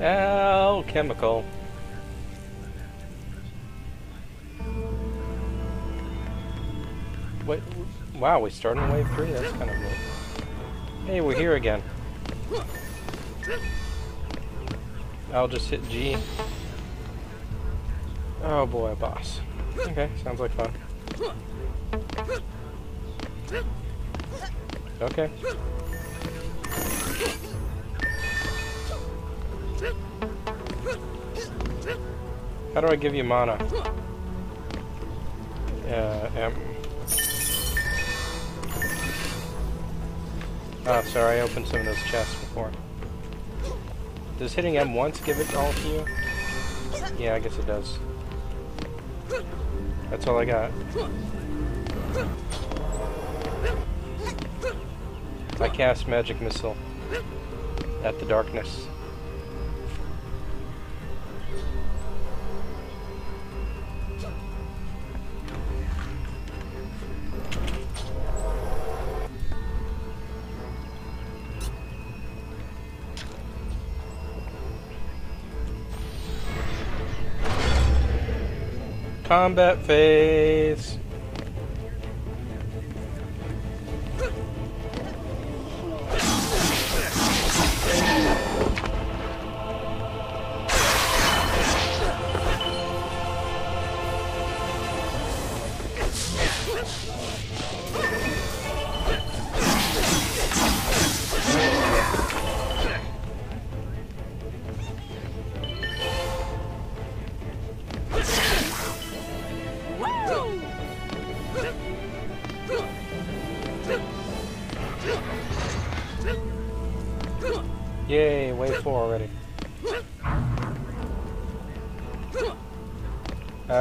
Alchemical. Wait, wow, we started in wave three? That's kind of neat. Hey, we're here again. I'll just hit G. Oh boy, a boss. Okay, sounds like fun. Okay. How do I give you mana? Uh, M. Oh, sorry, I opened some of those chests before. Does hitting M once give it all to you? Yeah, I guess it does. That's all I got. I cast Magic Missile at the darkness. Combat phase.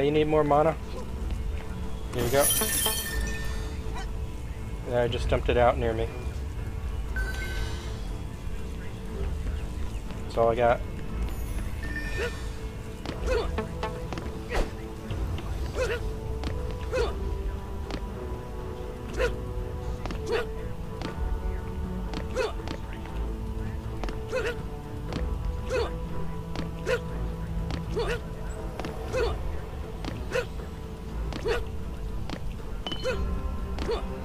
Uh, you need more mana? Here you go. Yeah, I just dumped it out near me. That's all I got. Huh!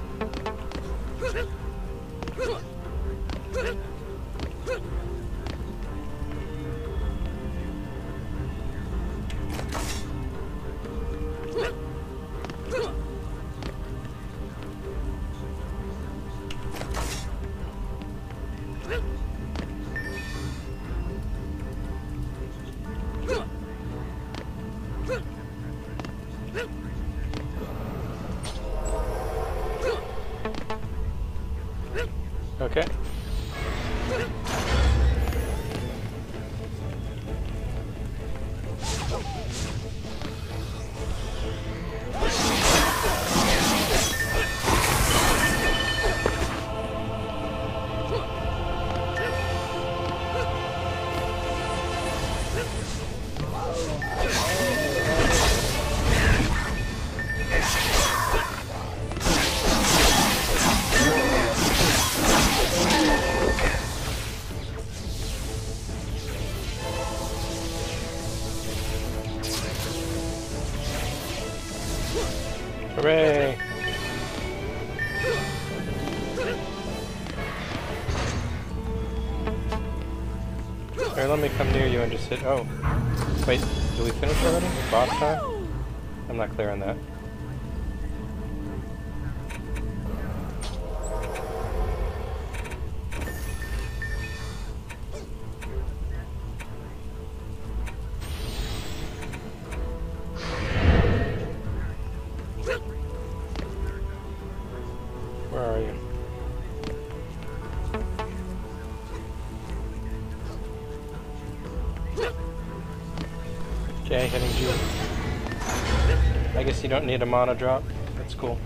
Okay. Here, let me come near you and just hit. Oh. Wait, did we finish already? Boss time? I'm not clear on that. Where are you? Okay, hitting guess you don't need a mana drop. That's cool.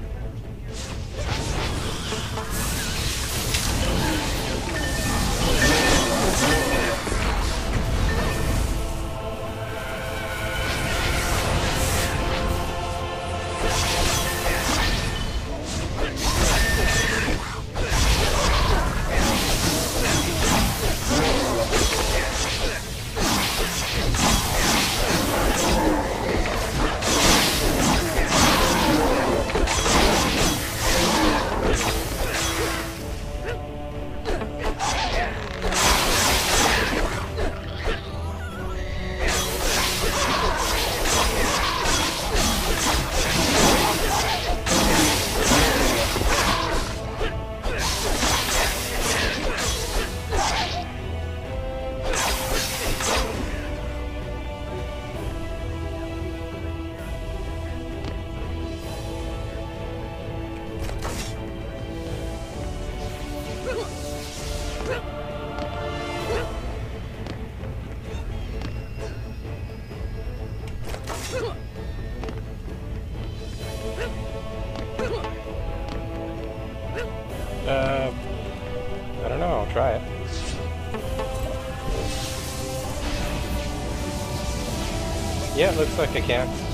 Looks like I can.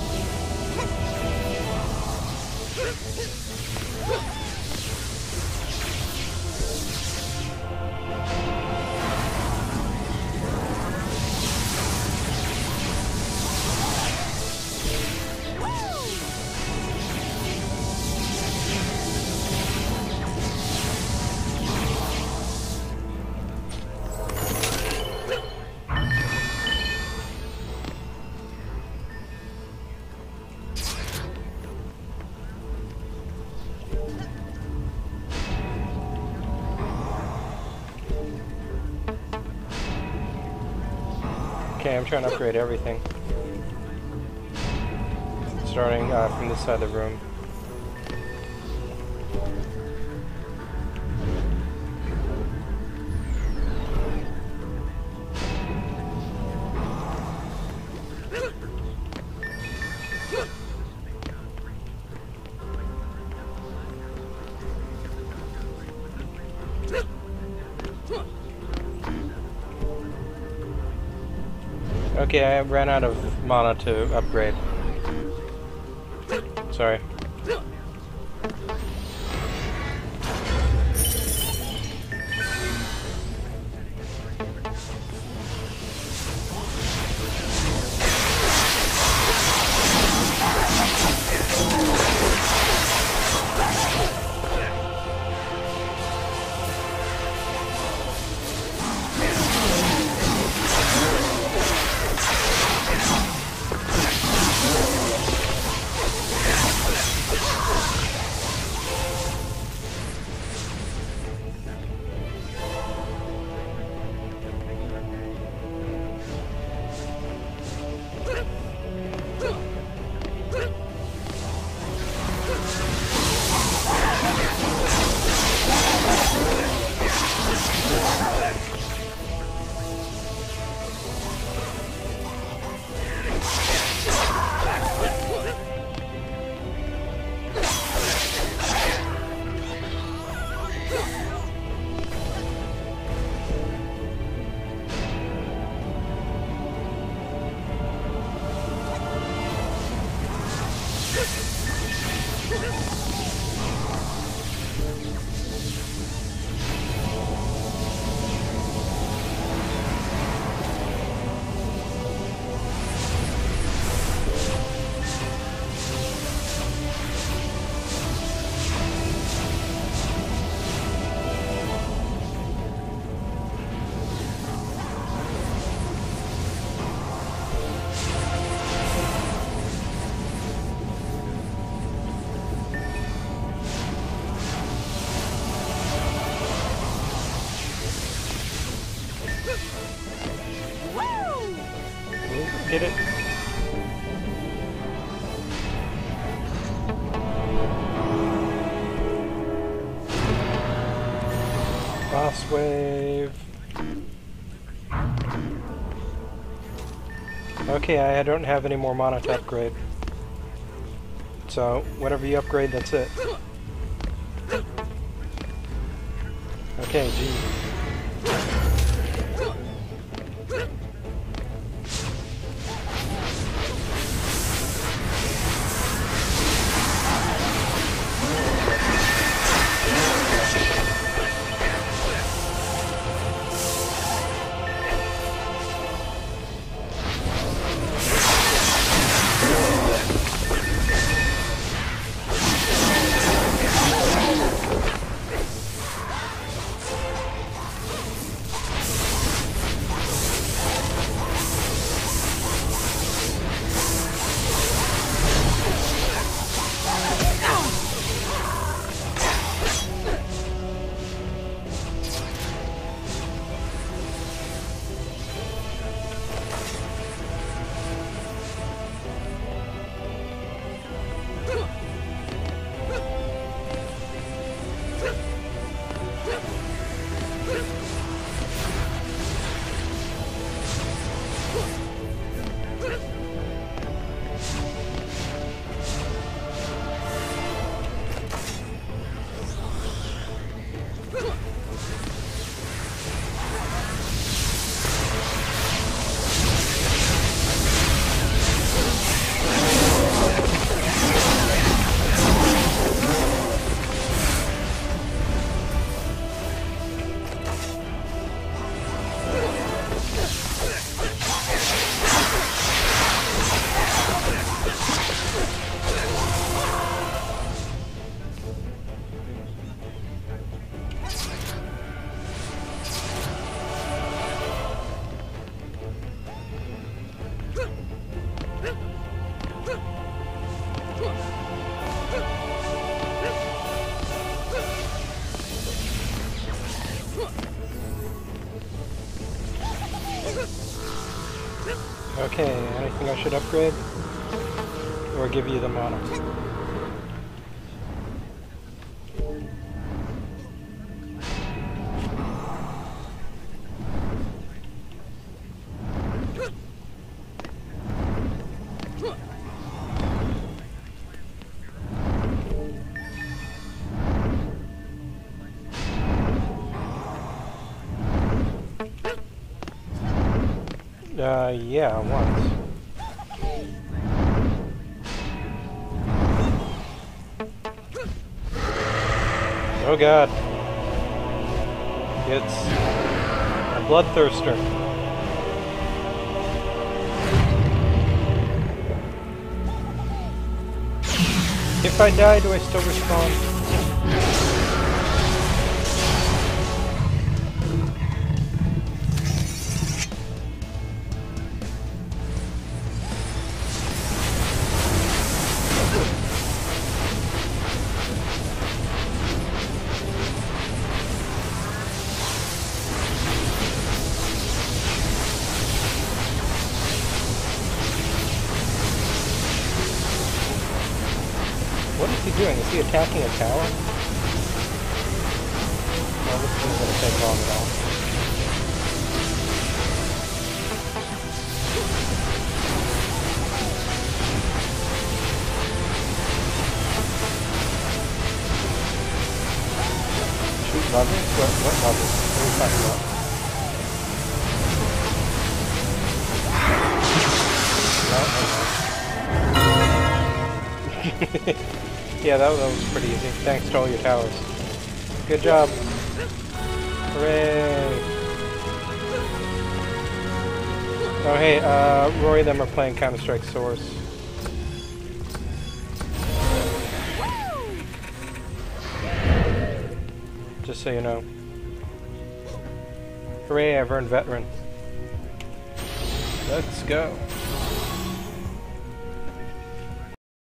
Okay, I'm trying to upgrade everything. Starting uh, from this side of the room. Okay, I ran out of mana to upgrade. Sorry. Get it? Boss wave. Okay, I don't have any more mana to upgrade. So, whatever you upgrade, that's it. Okay, gee. Should upgrade? Or give you the mana? Uh, yeah, once. Oh god. It's a bloodthirster. If I die, do I still respawn? He? Attacking a tower? No, this isn't going to take long at all. Shoot levels? What, what levels? What are you talking about? No. yeah, that, that was pretty easy. Thanks to all your towers. Good job. Hooray! Oh hey, uh, Roy and them are playing Counter-Strike Source. Just so you know. Hooray, I've earned Veteran. Let's go.